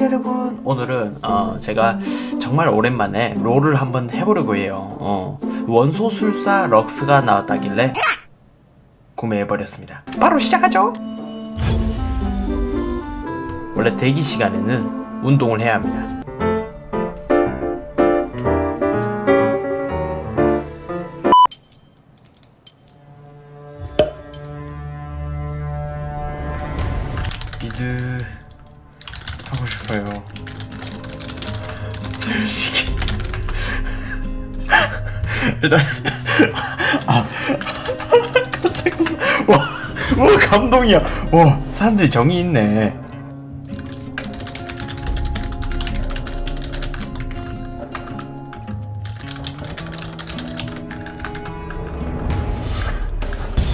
여러분. 오늘은 어, 제가 정말 오랜만에 롤을 한번 해보려고 해요. 어, 원소술사 럭스가 나왔다길래 구매해버렸습니다. 바로 시작하죠. 원래 대기 시간에는 운동을 해야 합니다 일단 아. 와, 와 감동이야. 와 사람들이 정이 있네.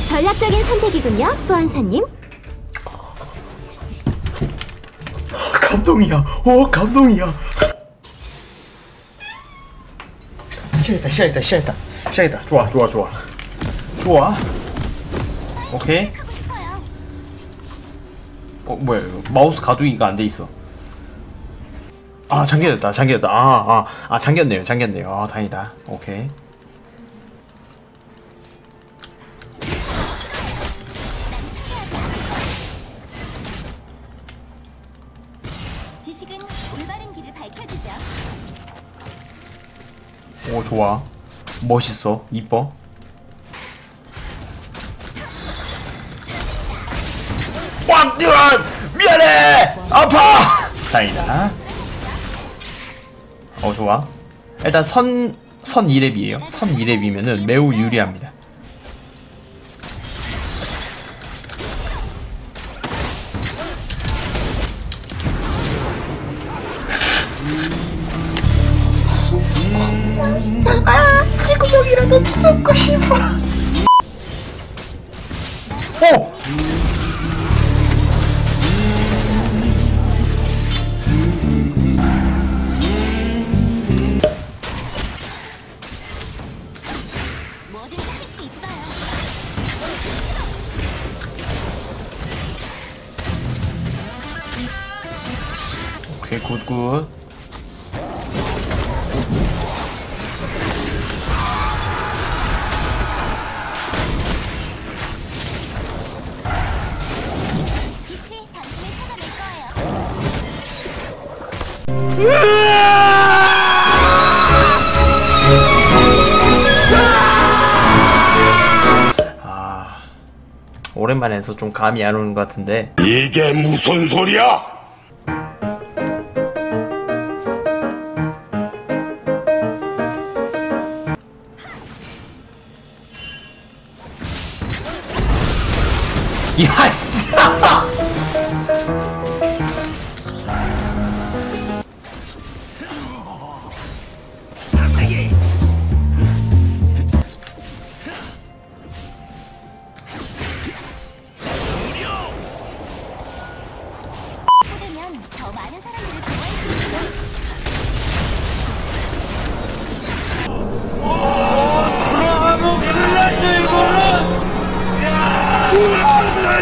전략적인 선택이군요, 수환사님. 감동이야. 오 감동이야. 시작했다 시작했다 시작했다 시작했다. 좋아 좋아 좋아 좋아. 오케이. 어 뭐야 이거 마우스 가두기가 안 돼 있어. 아 잠겨졌다 잠겨졌다 아아 아, 아, 잠겼네요 잠겼네요 아 다행이다 오케이 오 좋아. 멋있어. 이뻐. 왕ดื 미안해! 아파! 다행이다. 어 좋아. 일단 선, 선 2렙이에요. 선 2렙이면은 매우 유리합니다 쏟고 싶어 오! 있어요. 오케이 굿굿 아 오랜만에 해서 좀 감이 안 오는 것 같은데 이게 무슨 소리야? 야 진짜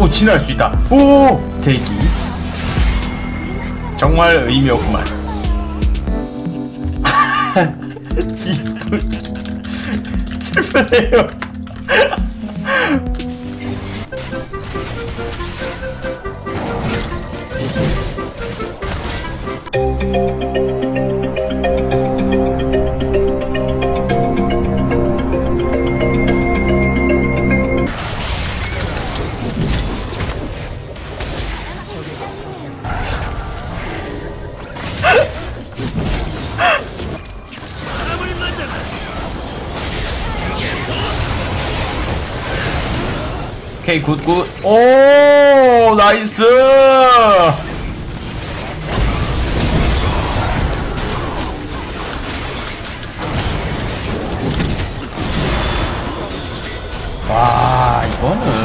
오 진화할 수 있다. 오 대기. 정말 의미 없구만. 슬프네요 오케이 굿굿. 오 나이스! 와 이거는